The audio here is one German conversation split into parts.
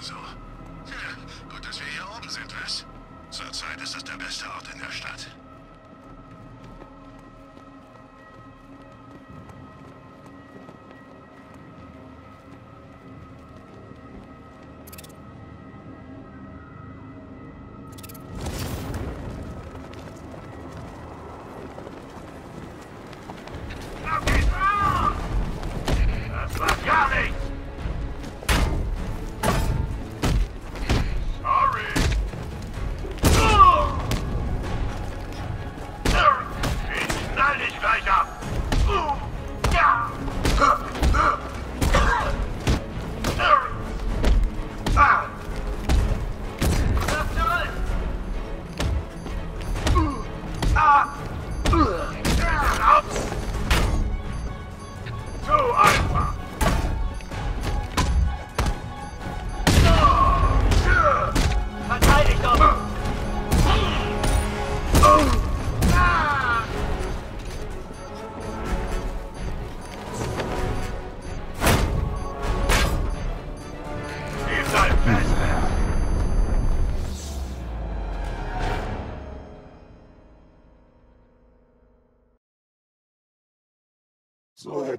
So. Tja, gut, dass wir hier oben sind, was? Zurzeit ist es der beste Ort in der Stadt.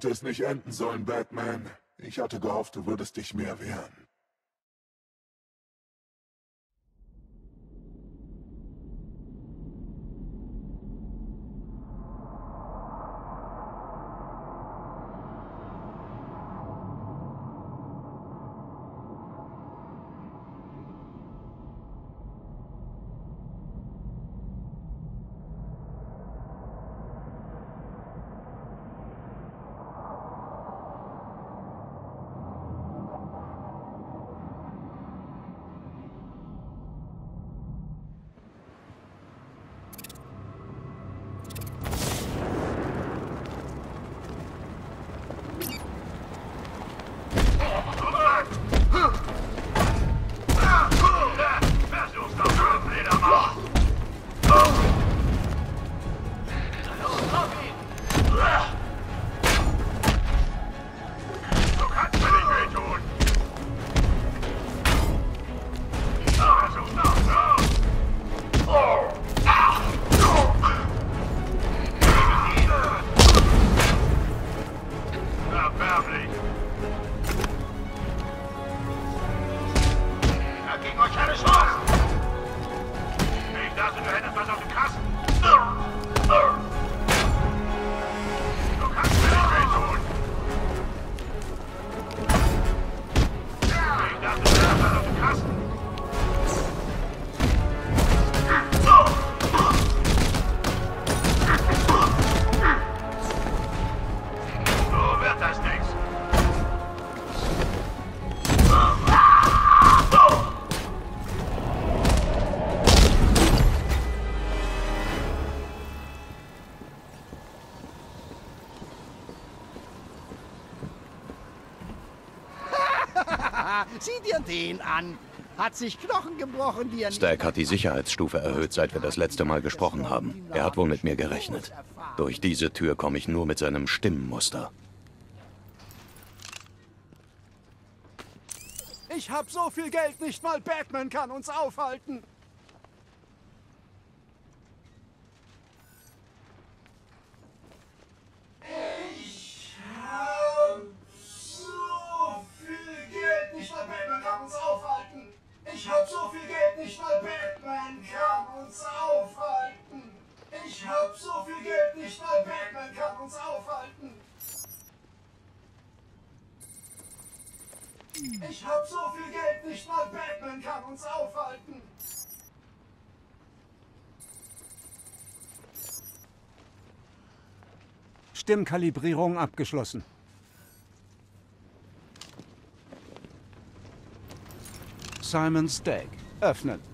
Hätte es nicht enden sollen, Batman. Ich hatte gehofft, du würdest dich mehr wehren. family. Den an. Hat sich Knochen gebrochen, die er nicht... Stack hat die Sicherheitsstufe erhöht, seit wir das letzte Mal gesprochen haben. Er hat wohl mit mir gerechnet. Durch diese Tür komme ich nur mit seinem Stimmmuster. Ich hab so viel Geld, nicht mal Batman kann uns aufhalten. Batman kann uns aufhalten. Ich hab so viel Geld, nicht mal Batman kann uns aufhalten. Ich hab so viel Geld, nicht mal Batman kann uns aufhalten. Stimmkalibrierung abgeschlossen. Simon Stagg. Öffnen.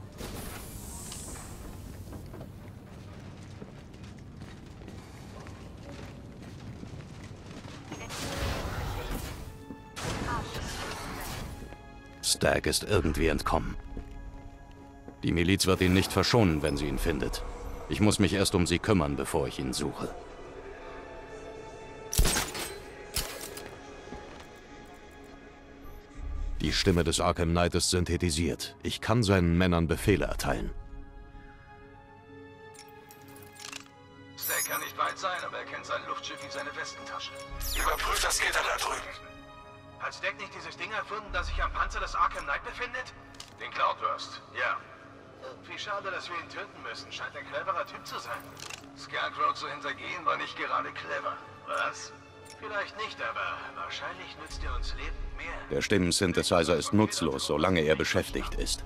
Stagg ist irgendwie entkommen. Die Miliz wird ihn nicht verschonen, wenn sie ihn findet. Ich muss mich erst um sie kümmern, bevor ich ihn suche. Die Stimme des Arkham Knight ist synthetisiert. Ich kann seinen Männern Befehle erteilen. Scarecrow zu hintergehen war nicht gerade clever. Was? Vielleicht nicht, aber wahrscheinlich nützt er uns lebend mehr. Der Stimmensynthesizer ist nutzlos, solange er beschäftigt ist.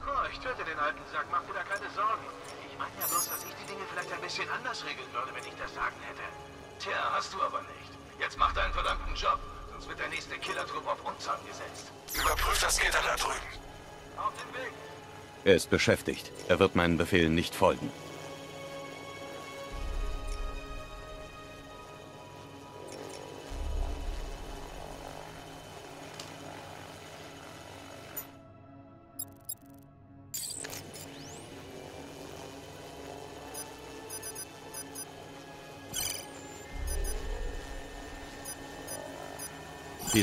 Oh, ich töte den alten Sack, mach dir da keine Sorgen. Ich meine ja bloß, dass ich die Dinge vielleicht ein bisschen anders regeln würde, wenn ich das Sagen hätte. Tja, hast du aber nicht. Jetzt mach deinen verdammten Job, sonst wird der nächste Killertrupp auf uns angesetzt. Überprüf das Gitter da drüben. Auf den Weg! Er ist beschäftigt. Er wird meinen Befehlen nicht folgen.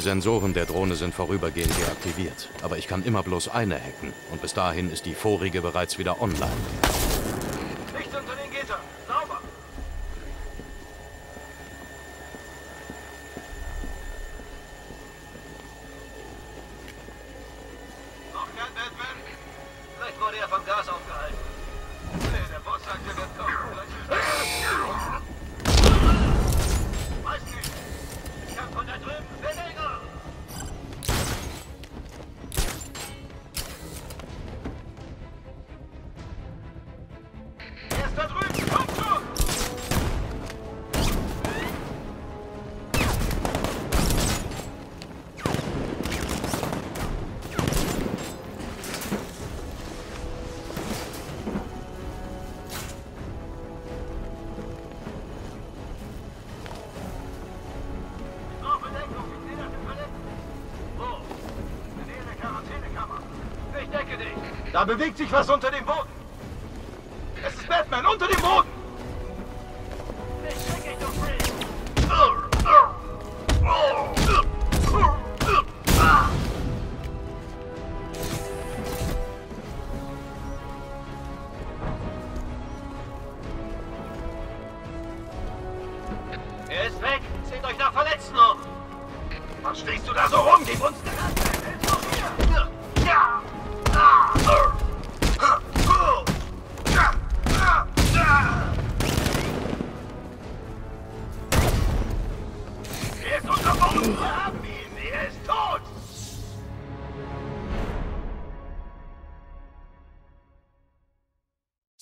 Sensoren der Drohne sind vorübergehend deaktiviert, aber ich kann immer bloß eine hacken und bis dahin ist die vorige bereits wieder online. Da bewegt sich was unter dem Boden! Es ist Batman unter dem Boden!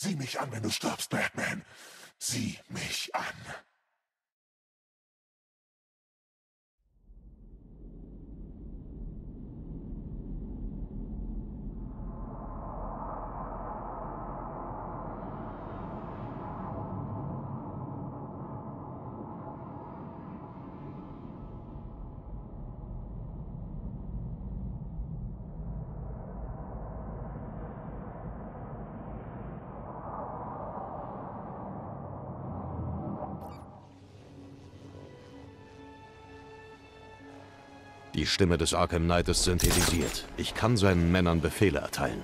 Sieh mich an, wenn du stirbst, Batman. Sieh mich an. Die Stimme des Arkham Knight ist synthetisiert. Ich kann seinen Männern Befehle erteilen.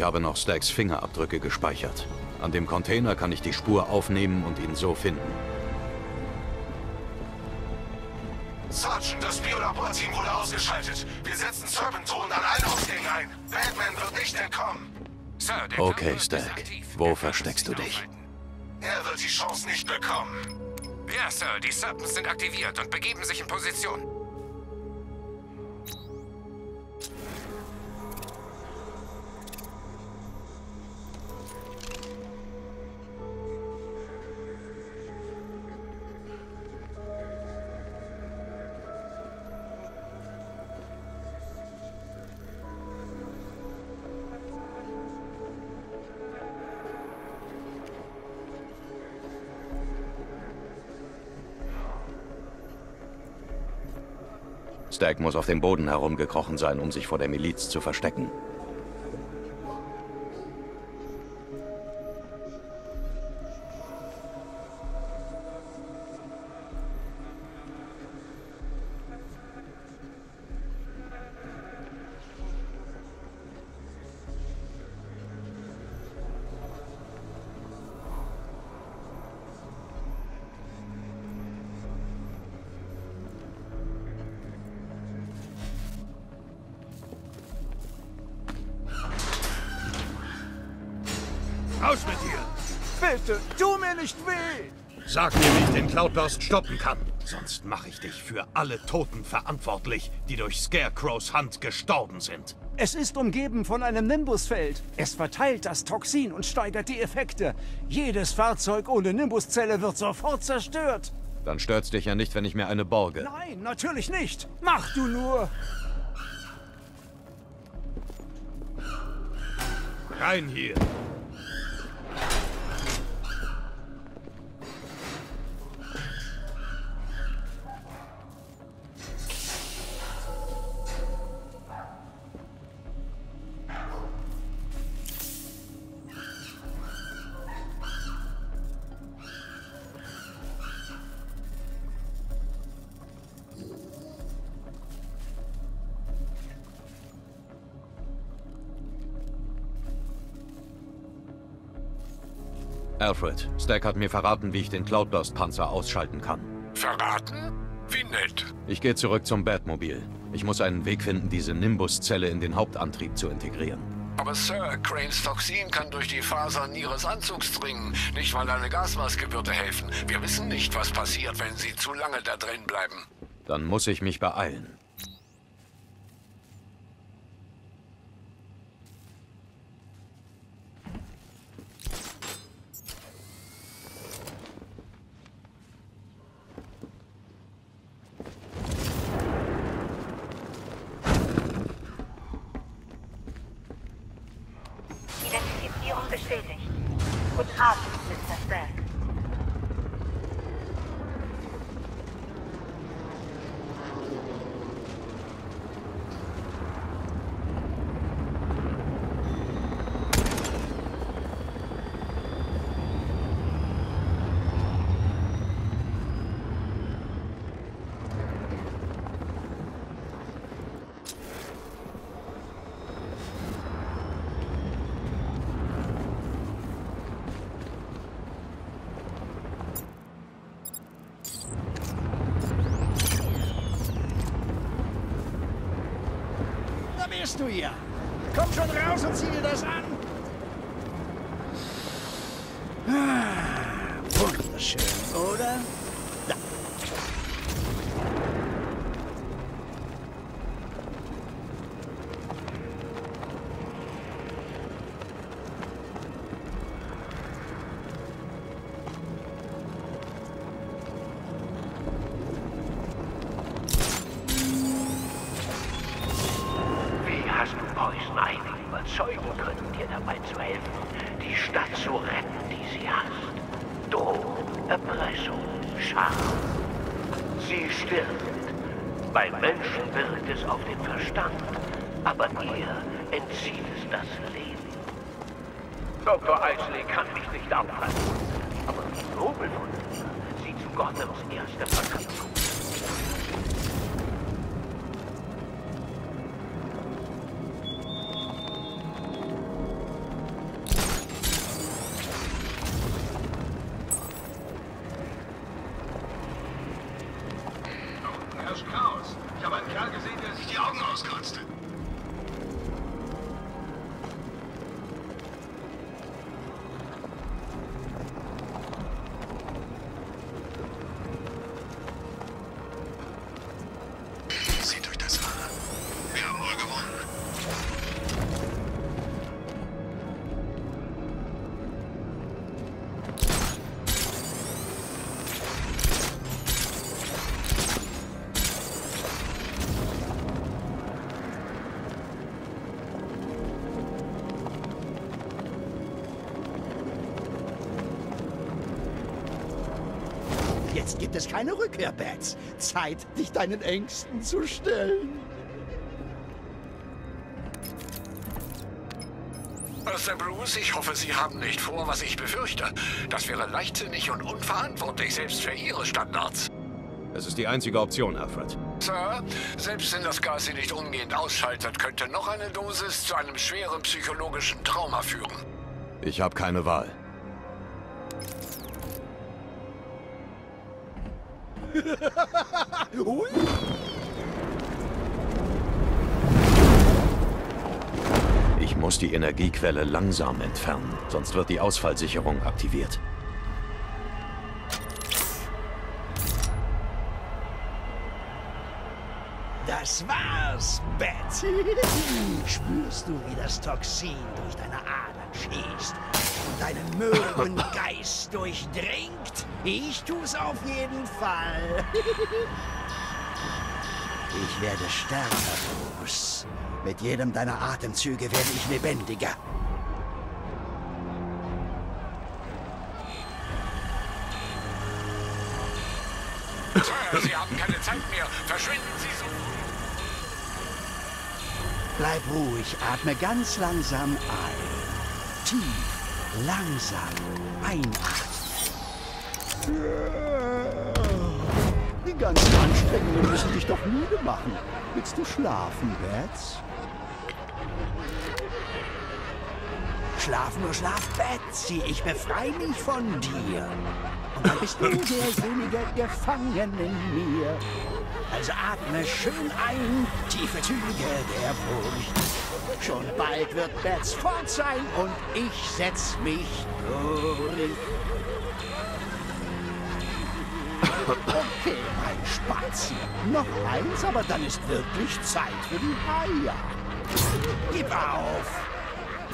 Ich habe noch Stacks Fingerabdrücke gespeichert. An dem Container kann ich die Spur aufnehmen und ihn so finden. Sergeant, das Biolaborteam wurde ausgeschaltet. Wir setzen Serpentonen an allen Ausgängen ein. Batman wird nicht entkommen. Sir, okay, Stack. Wo versteckst du dich? Er wird die Chance nicht bekommen. Ja, Sir, die Serpents sind aktiviert und begeben sich in Position. Stag muss auf dem Boden herumgekrochen sein, um sich vor der Miliz zu verstecken. Raus mit dir! Bitte, tu mir nicht weh! Sag mir, wie ich den Cloudburst stoppen kann. Sonst mache ich dich für alle Toten verantwortlich, die durch Scarecrows Hand gestorben sind. Es ist umgeben von einem Nimbusfeld. Es verteilt das Toxin und steigert die Effekte. Jedes Fahrzeug ohne Nimbuszelle wird sofort zerstört. Dann stört's dich ja nicht, wenn ich mir eine borge. Nein, natürlich nicht. Mach du nur. Rein hier. Alfred, Stack hat mir verraten, wie ich den Cloudburst-Panzer ausschalten kann. Verraten? Wie nett. Ich gehe zurück zum Batmobil. Ich muss einen Weg finden, diese Nimbus-Zelle in den Hauptantrieb zu integrieren. Aber Sir, Cranes Toxin kann durch die Fasern ihres Anzugs dringen. Nicht weil eine Gasmaske würde helfen. Wir wissen nicht, was passiert, wenn sie zu lange da drin bleiben. Dann muss ich mich beeilen. machst du hier? Komm schon raus und zieh dir das an! Ah. Sie stirbt. Bei Menschen wirkt es auf den Verstand, aber ihr entzieht es das Leben. Dr. Isley kann mich nicht abhalten, aber wie nobel von ihr, sie zu Gothams erster Verteidigung. Gibt es keine Rückkehr, Bats. Zeit, dich deinen Ängsten zu stellen. Master Bruce, ich hoffe, Sie haben nicht vor, was ich befürchte. Das wäre leichtsinnig und unverantwortlich, selbst für Ihre Standards. Es ist die einzige Option, Alfred. Sir, selbst wenn das Gas Sie nicht umgehend ausschaltet, könnte noch eine Dosis zu einem schweren psychologischen Trauma führen. Ich habe keine Wahl. Ui. Ich muss die Energiequelle langsam entfernen, sonst wird die Ausfallsicherung aktiviert. Das war's, Betsy. Spürst du, wie das Toxin durch deine Adern schießt und deinen mürben Geist durchdringt? Ich tu's auf jeden Fall. Ich werde stärker, Bruce. Mit jedem deiner Atemzüge werde ich lebendiger. Sir, Sie haben keine Zeit mehr. Verschwinden Sie so. Bleib ruhig, atme ganz langsam ein. Tief, langsam einatmen. Die ganzen Anstrengungen müssen dich doch müde machen. Willst du schlafen, Bats? Schlaf nur, schlaf, Betsy. Ich befreie mich von dir. Und dann bist du derjenige gefangen in mir. Also atme schön ein, tiefe Züge der Furcht. Schon bald wird Bats fort sein und ich setz mich durch. Okay, mein Spazi. Noch eins, aber dann ist wirklich Zeit für die Haie. Gib auf!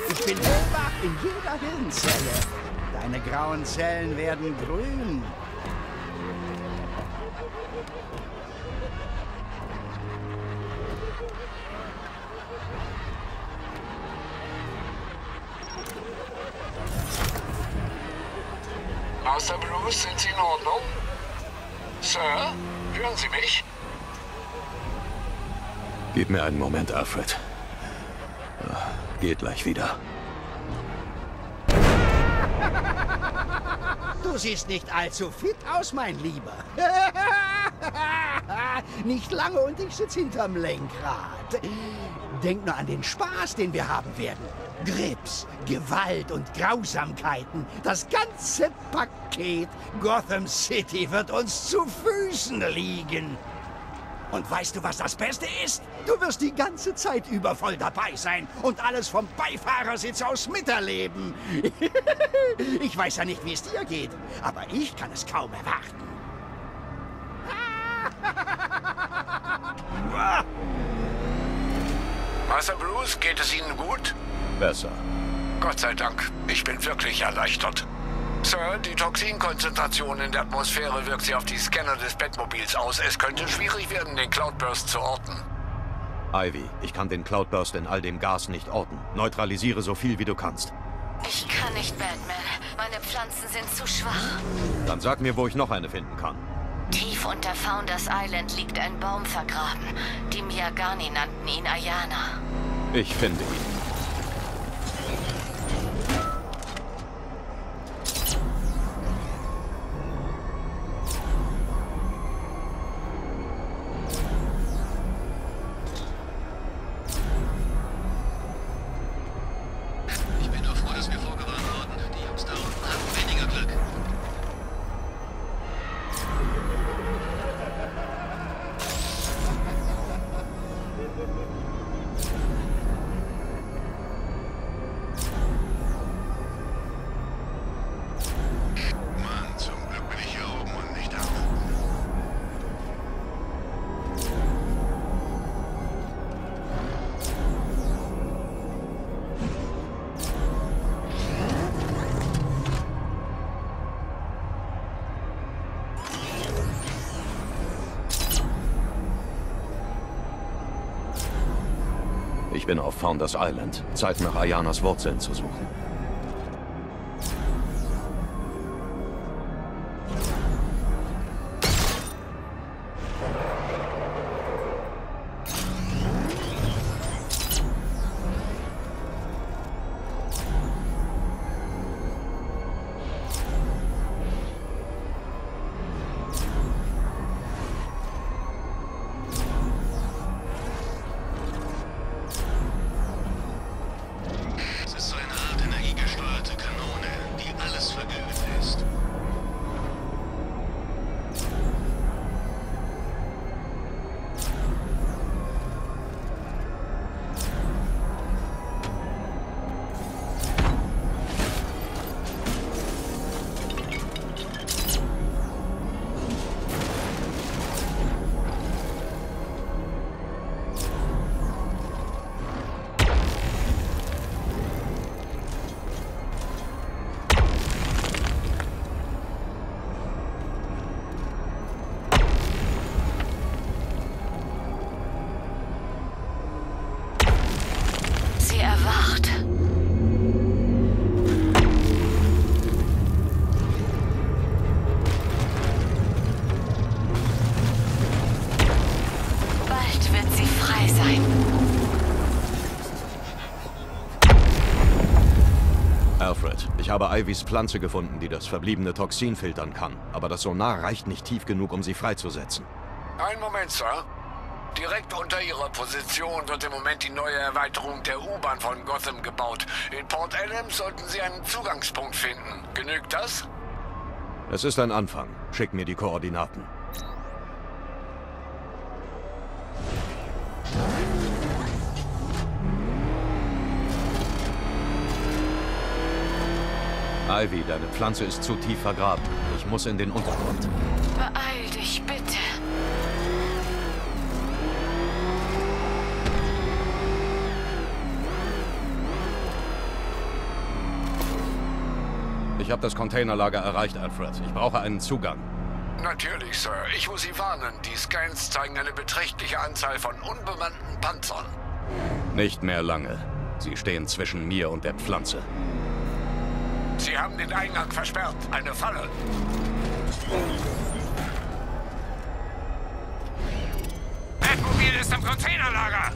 Ich bin hellwach in jeder Hirnzelle. Deine grauen Zellen werden grün. Master Bruce, sind Sie in Ordnung? Sir, hören Sie mich? Gib mir einen Moment, Alfred. Geht gleich wieder. Du siehst nicht allzu fit aus, mein Lieber. nicht lange und ich sitze hinterm Lenkrad. Denk nur an den Spaß, den wir haben werden. Grips, Gewalt und Grausamkeiten. Das ganze Paket Gotham City wird uns zu Füßen liegen. Und weißt du, was das Beste ist? Du wirst die ganze Zeit über voll dabei sein und alles vom Beifahrersitz aus miterleben. ich weiß ja nicht, wie es dir geht, aber ich kann es kaum erwarten. Master Bruce, geht es Ihnen gut? Besser. Gott sei Dank. Ich bin wirklich erleichtert. Sir, die Toxinkonzentration in der Atmosphäre wirkt sich auf die Scanner des Bettmobils aus. Es könnte schwierig werden, den Cloudburst zu orten. Ivy, ich kann den Cloudburst in all dem Gas nicht orten. Neutralisiere so viel, wie du kannst. Ich kann nicht, Batman. Meine Pflanzen sind zu schwach. Dann sag mir, wo ich noch eine finden kann. Tief unter Founders Island liegt ein Baum vergraben. Die Miyagani nannten ihn Ayana. Ich finde ihn. Ich bin auf Founders Island. Zeit nach Ayanas Wurzeln zu suchen. Habe Ivys Pflanze gefunden, die das verbliebene Toxin filtern kann. Aber das Sonar reicht nicht tief genug, um sie freizusetzen. Einen Moment, Sir. Direkt unter Ihrer Position wird im Moment die neue Erweiterung der U-Bahn von Gotham gebaut. In Port Adams sollten Sie einen Zugangspunkt finden. Genügt das? Es ist ein Anfang. Schick mir die Koordinaten. Ivy, deine Pflanze ist zu tief vergraben. Ich muss in den Untergrund. Beeil dich, bitte. Ich habe das Containerlager erreicht, Alfred. Ich brauche einen Zugang. Natürlich, Sir. Ich muss Sie warnen. Die Scans zeigen eine beträchtliche Anzahl von unbemannten Panzern. Nicht mehr lange. Sie stehen zwischen mir und der Pflanze. Sie haben den Eingang versperrt. Eine Falle. Batmobil ist im Containerlager.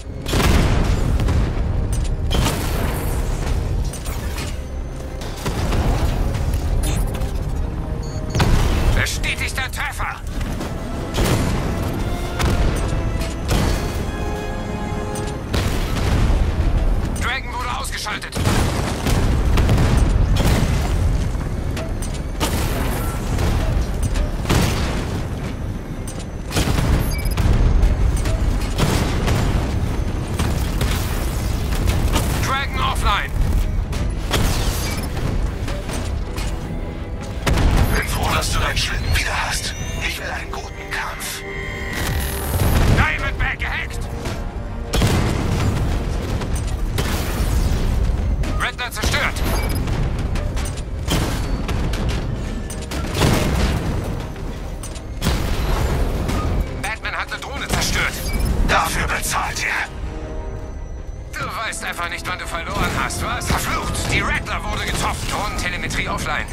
weißt einfach nicht, wann du verloren hast, was? Verflucht! Die Rattler wurde getroffen. Drohnen-Telemetrie offline.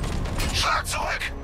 Schlag zurück!